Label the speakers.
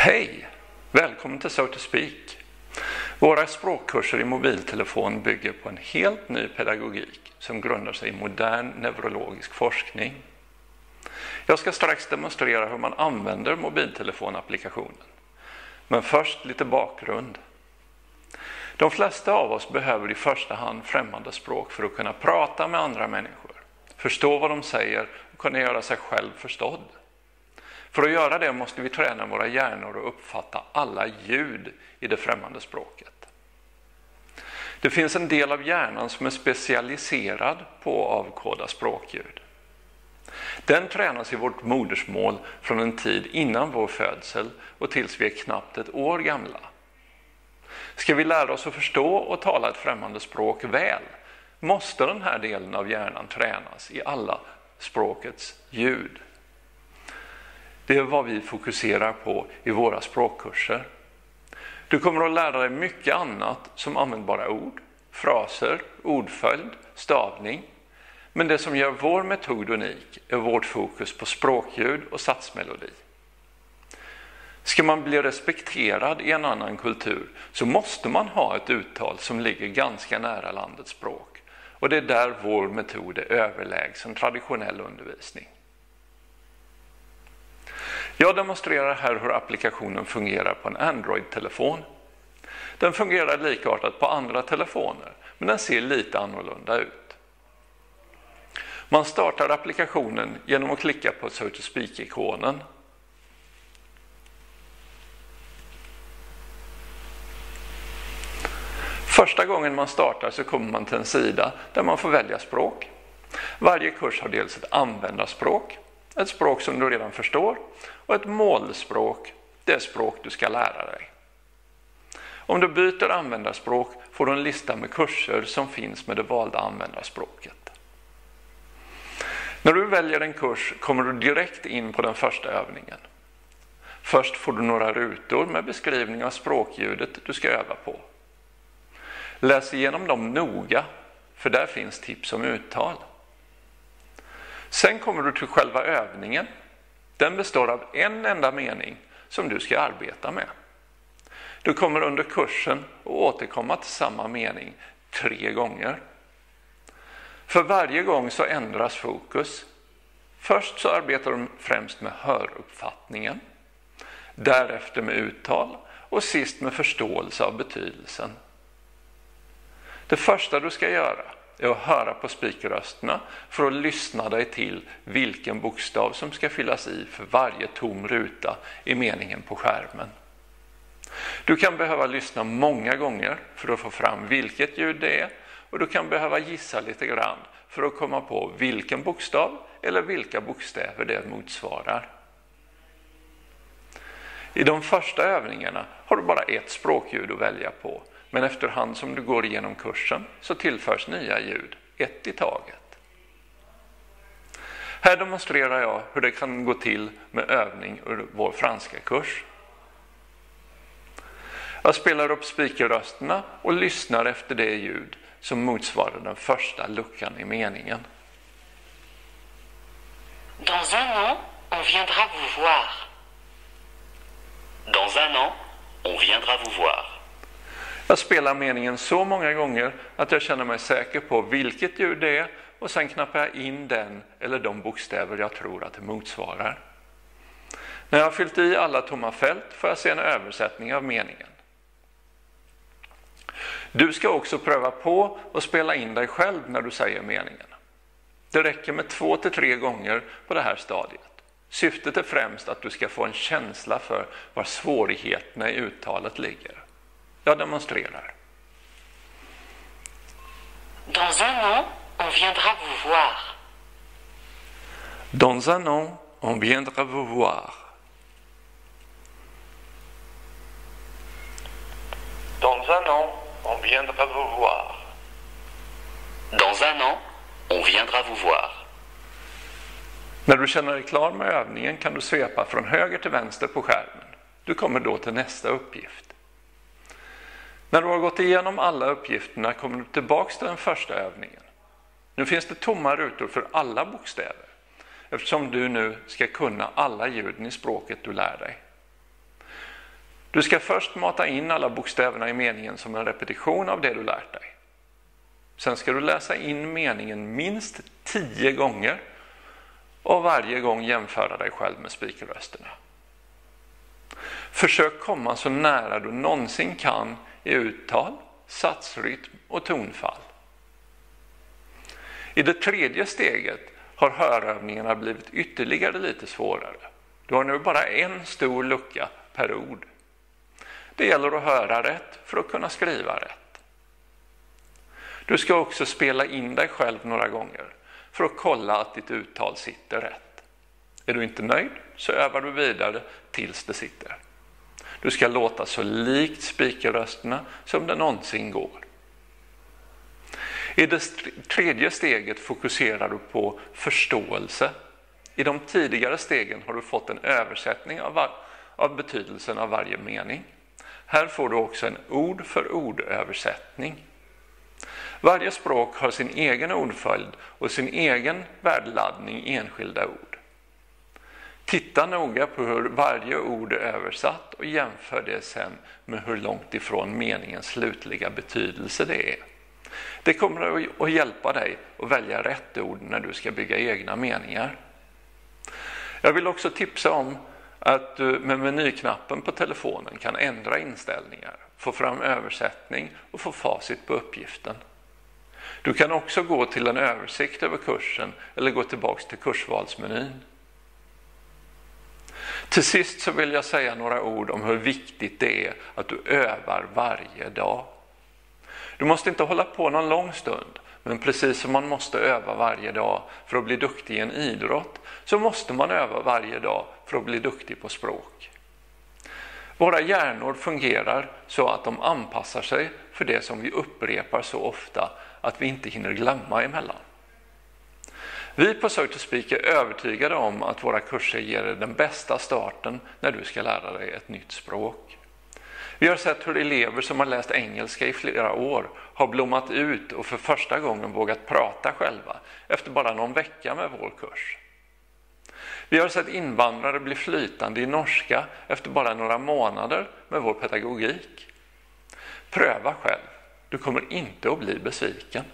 Speaker 1: Hej! Välkommen till So to Speak. Våra språkkurser i mobiltelefon bygger på en helt ny pedagogik som grundar sig i modern neurologisk forskning. Jag ska strax demonstrera hur man använder mobiltelefonapplikationen. Men först lite bakgrund. De flesta av oss behöver i första hand främmande språk för att kunna prata med andra människor, förstå vad de säger och kunna göra sig själv förstådd. För att göra det måste vi träna våra hjärnor att uppfatta alla ljud i det främmande språket. Det finns en del av hjärnan som är specialiserad på att avkoda språkljud. Den tränas i vårt modersmål från en tid innan vår födsel och tills vi är knappt ett år gamla. Ska vi lära oss att förstå och tala ett främmande språk väl måste den här delen av hjärnan tränas i alla språkets ljud. Det är vad vi fokuserar på i våra språkkurser. Du kommer att lära dig mycket annat som användbara ord, fraser, ordföljd, stavning. Men det som gör vår metod unik är vårt fokus på språkljud och satsmelodi. Ska man bli respekterad i en annan kultur så måste man ha ett uttal som ligger ganska nära landets språk. Och det är där vår metod är överlägsen traditionell undervisning. Jag demonstrerar här hur applikationen fungerar på en Android-telefon. Den fungerar likartat på andra telefoner, men den ser lite annorlunda ut. Man startar applikationen genom att klicka på So to speak-ikonen. Första gången man startar så kommer man till en sida där man får välja språk. Varje kurs har dels ett användarspråk, ett språk som du redan förstår, och ett målspråk, det språk du ska lära dig. Om du byter användarspråk får du en lista med kurser som finns med det valda användarspråket. När du väljer en kurs kommer du direkt in på den första övningen. Först får du några rutor med beskrivning av språkljudet du ska öva på. Läs igenom dem noga, för där finns tips om uttal. Sen kommer du till själva övningen. Den består av en enda mening som du ska arbeta med. Du kommer under kursen att återkomma till samma mening tre gånger. För varje gång så ändras fokus. Först så arbetar du främst med höruppfattningen, därefter med uttal och sist med förståelse av betydelsen. Det första du ska göra är att höra på spikrösterna för att lyssna dig till vilken bokstav som ska fyllas i för varje tom ruta i meningen på skärmen. Du kan behöva lyssna många gånger för att få fram vilket ljud det är och du kan behöva gissa lite grann för att komma på vilken bokstav eller vilka bokstäver det motsvarar. I de första övningarna har du bara ett språkljud att välja på men efterhand som du går igenom kursen så tillförs nya ljud, ett i taget. Här demonstrerar jag hur det kan gå till med övning ur vår franska kurs. Jag spelar upp spikerrösterna och lyssnar efter det ljud som motsvarar den första luckan i meningen.
Speaker 2: Dans un an, on viendra vous voir.
Speaker 3: Dans un an, on viendra vous voir.
Speaker 1: Jag spelar meningen så många gånger att jag känner mig säker på vilket ljud det är och sen knappar jag in den eller de bokstäver jag tror att det motsvarar. När jag har fyllt i alla tomma fält får jag se en översättning av meningen. Du ska också pröva på att spela in dig själv när du säger meningen. Det räcker med två till tre gånger på det här stadiet. Syftet är främst att du ska få en känsla för var svårigheterna i uttalet ligger. Jag demonstrerar.
Speaker 2: Dans un an, on viendra vous voir.
Speaker 1: Dans un an, on viendra vous voir.
Speaker 4: Dans un an, on viendra vous voir.
Speaker 3: Dans un an, on viendra vous voir.
Speaker 1: När du känner dig klar med övningen kan du svepa från höger till vänster på skärmen. Du kommer då till nästa uppgift. När du har gått igenom alla uppgifterna kommer du tillbaks till den första övningen. Nu finns det tomma rutor för alla bokstäver eftersom du nu ska kunna alla ljuden i språket du lär dig. Du ska först mata in alla bokstäverna i meningen som en repetition av det du lärt dig. Sen ska du läsa in meningen minst tio gånger och varje gång jämföra dig själv med speakerrösterna. Försök komma så nära du någonsin kan i uttal, satsrytm och tonfall. I det tredje steget har hörövningarna blivit ytterligare lite svårare. Du har nu bara en stor lucka per ord. Det gäller att höra rätt för att kunna skriva rätt. Du ska också spela in dig själv några gånger för att kolla att ditt uttal sitter rätt. Är du inte nöjd så övar du vidare tills det sitter. Du ska låta så likt spikerrösterna som det någonsin går. I det tredje steget fokuserar du på förståelse. I de tidigare stegen har du fått en översättning av, av betydelsen av varje mening. Här får du också en ord för ord-översättning. Varje språk har sin egen ordföljd och sin egen värdeladdning i enskilda ord. Titta noga på hur varje ord är översatt och jämför det sen med hur långt ifrån meningens slutliga betydelse det är. Det kommer att hjälpa dig att välja rätt ord när du ska bygga egna meningar. Jag vill också tipsa om att du med menyknappen på telefonen kan ändra inställningar, få fram översättning och få facit på uppgiften. Du kan också gå till en översikt över kursen eller gå tillbaks till kursvalsmenyn. Till sist så vill jag säga några ord om hur viktigt det är att du övar varje dag. Du måste inte hålla på någon lång stund, men precis som man måste öva varje dag för att bli duktig i en idrott, så måste man öva varje dag för att bli duktig på språk. Våra hjärnor fungerar så att de anpassar sig för det som vi upprepar så ofta att vi inte hinner glömma emellan. Vi på So to Speak är övertygade om att våra kurser ger dig den bästa starten när du ska lära dig ett nytt språk. Vi har sett hur elever som har läst engelska i flera år har blommat ut och för första gången vågat prata själva efter bara någon vecka med vår kurs. Vi har sett invandrare bli flytande i norska efter bara några månader med vår pedagogik. Pröva själv, du kommer inte att bli besviken.